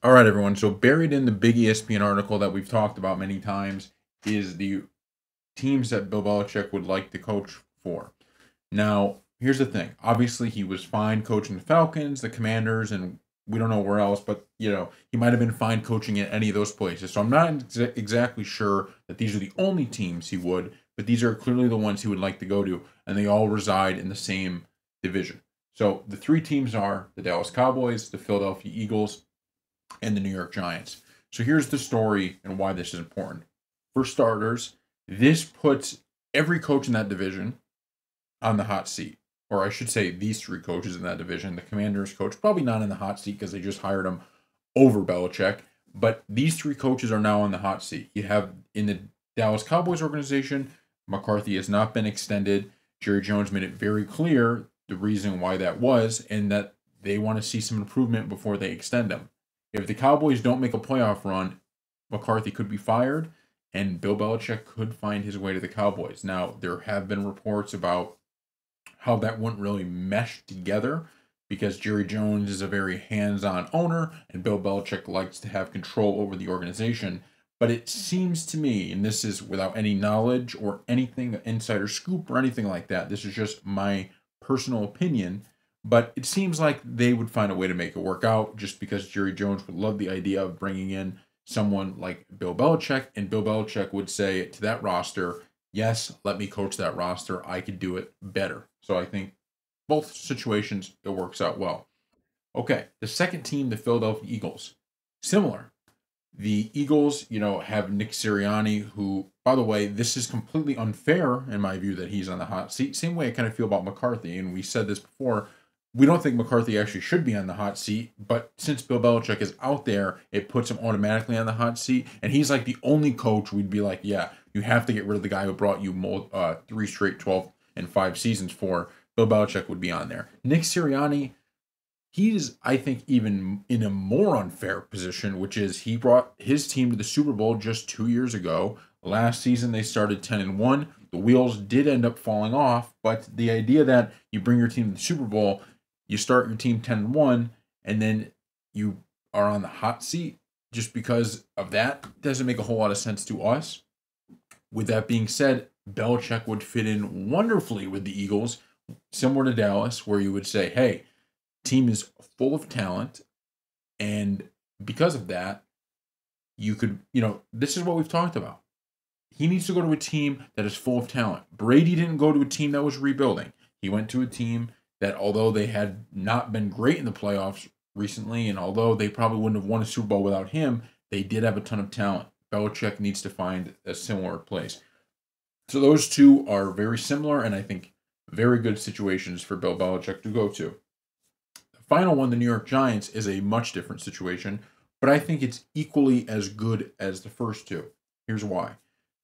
All right, everyone. So buried in the big ESPN article that we've talked about many times is the teams that Bill Belichick would like to coach for. Now, here's the thing. Obviously, he was fine coaching the Falcons, the Commanders, and we don't know where else, but you know, he might have been fine coaching at any of those places. So I'm not exa- exactly sure that these are the only teams he would, but these are clearly the ones he would like to go to, and they all reside in the same division. So the three teams are the Dallas Cowboys, the Philadelphia Eagles, and the New York Giants. So here's the story and why this is important. For starters, this puts every coach in that division on the hot seat. Or I should say, these three coaches in that division. The Commanders coach, probably not in the hot seat because they just hired him over Belichick. But these three coaches are now on the hot seat. You have in the Dallas Cowboys organization, McCarthy has not been extended. Jerry Jones made it very clear the reason why that was, and that they want to see some improvement before they extend him. If the Cowboys don't make a playoff run, McCarthy could be fired, and Bill Belichick could find his way to the Cowboys. Now, there have been reports about how that wouldn't really mesh together because Jerry Jones is a very hands on owner and Bill Belichick likes to have control over the organization. But it seems to me, and this is without any knowledge or anything, insider scoop or anything like that, this is just my personal opinion. But it seems like they would find a way to make it work out just because Jerry Jones would love the idea of bringing in someone like Bill Belichick, and Bill Belichick would say to that roster, Yes, let me coach that roster. I could do it better. So I think both situations, it works out well. Okay, the second team, the Philadelphia Eagles. Similar. The Eagles, you know, have Nick Sirianni, who, by the way, this is completely unfair in my view that he's on the hot seat. Same way I kind of feel about McCarthy, and we said this before. We don't think McCarthy actually should be on the hot seat, but since Bill Belichick is out there, it puts him automatically on the hot seat. And he's like the only coach we'd be like, yeah, you have to get rid of the guy who brought you uh, three straight 12 and five seasons for. Bill Belichick would be on there. Nick Sirianni, he's, I think, even in a more unfair position, which is he brought his team to the Super Bowl just two years ago. Last season, they started 10 and 1. The wheels did end up falling off, but the idea that you bring your team to the Super Bowl, you start your team 10 and 1, and then you are on the hot seat just because of that doesn't make a whole lot of sense to us. With that being said, Belichick would fit in wonderfully with the Eagles, similar to Dallas, where you would say, hey, team is full of talent. And because of that, you could, you know, this is what we've talked about. He needs to go to a team that is full of talent. Brady didn't go to a team that was rebuilding. He went to a team that, although they had not been great in the playoffs recently, and although they probably wouldn't have won a Super Bowl without him, they did have a ton of talent. Belichick needs to find a similar place. So those two are very similar, and I think very good situations for Bill Belichick to go to. The final one, the New York Giants, is a much different situation, but I think it's equally as good as the first two. Here's why.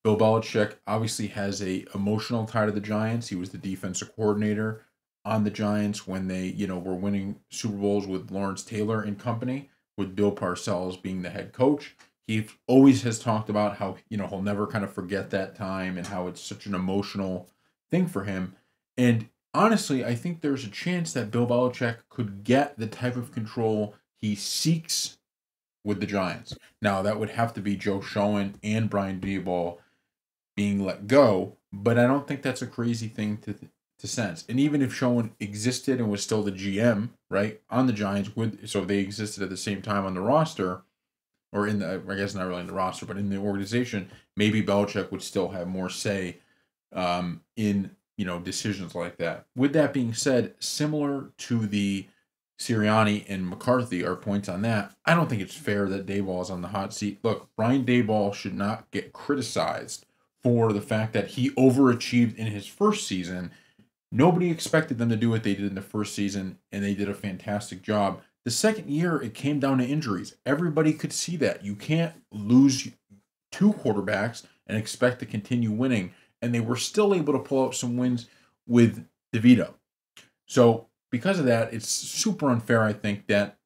Bill Belichick obviously has a emotional tie to the Giants. He was the defensive coordinator on the Giants when they, you know, were winning Super Bowls with Lawrence Taylor and company, with Bill Parcells being the head coach. He always has talked about how you know he'll never kind of forget that time and how it's such an emotional thing for him. And honestly i think there's a chance that bill belichick could get the type of control he seeks with the giants. Now that would have to be joe schoen and brian daboll being let go but i don't think that's a crazy thing to to sense and even if schoen existed and was still the gm right on the giants with so they existed at the same time on the roster or in the I guess not really in the roster, but in the organization, maybe Belichick would still have more say um, in you know decisions like that. With that being said, similar to the Sirianni and McCarthy are points on that. I don't think it's fair that Daboll is on the hot seat. Look, Brian Daboll should not get criticized for the fact that he overachieved in his first season. Nobody expected them to do what they did in the first season, and they did a fantastic job. The second year, it came down to injuries. Everybody could see that. You can't lose two quarterbacks and expect to continue winning. And they were still able to pull out some wins with DeVito. So, because of that, it's super unfair, I think, that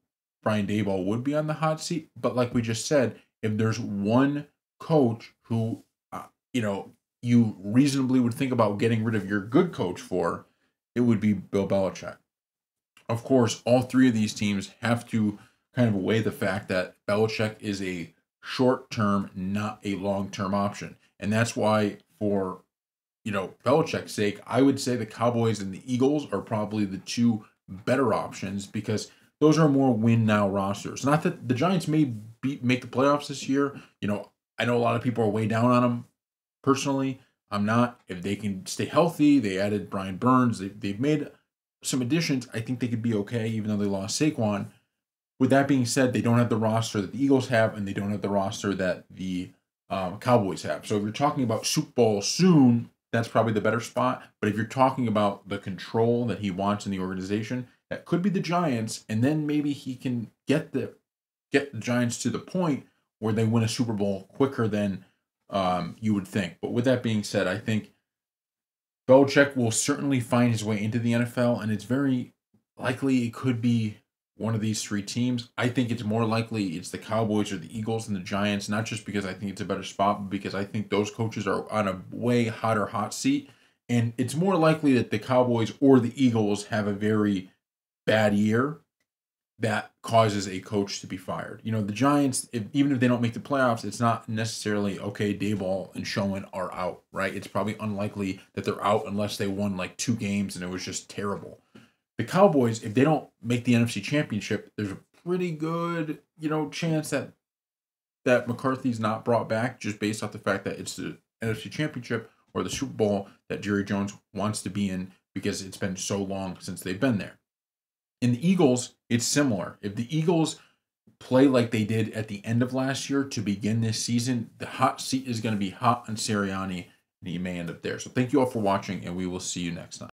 Brian Daboll would be on the hot seat. But like we just said, if there's one coach who, uh, you know, you reasonably would think about getting rid of your good coach for, it would be Bill Belichick. Of course, all three of these teams have to kind of weigh the fact that Belichick is a short term, not a long term option. And that's why, for you know, Belichick's sake, I would say the Cowboys and the Eagles are probably the two better options because those are more win now rosters. Not that the Giants may be, make the playoffs this year. You know, I know a lot of people are way down on them. Personally, I'm not. If they can stay healthy, they added Brian Burns. They, they've made some additions. I think they could be okay, even though they lost Saquon. With that being said, they don't have the roster that the Eagles have, and they don't have the roster that the um, Cowboys have. So if you're talking about Super Bowl soon, that's probably the better spot. But if you're talking about the control that he wants in the organization, that could be the Giants, and then maybe he can get the get the Giants to the point where they win a Super Bowl quicker than um, you would think. But with that being said, I think Belichick will certainly find his way into the NFL, and it's very likely it could be one of these three teams. I think it's more likely it's the Cowboys or the Eagles and the Giants, not just because I think it's a better spot, but because I think those coaches are on a way hotter hot seat. And it's more likely that the Cowboys or the Eagles have a very bad year that causes a coach to be fired. You know, the Giants, if, even if they don't make the playoffs, it's not necessarily okay. Daboll and Schoen are out, right? It's probably unlikely that they're out unless they won like two games and it was just terrible. The Cowboys, if they don't make the NFC Championship, there's a pretty good, you know, chance that that McCarthy's not brought back just based off the fact that it's the NFC Championship or the Super Bowl that Jerry Jones wants to be in because it's been so long since they've been there. In the Eagles, it's similar. If the Eagles play like they did at the end of last year to begin this season, the hot seat is going to be hot on Sirianni, and he may end up there. So thank you all for watching, and we will see you next time.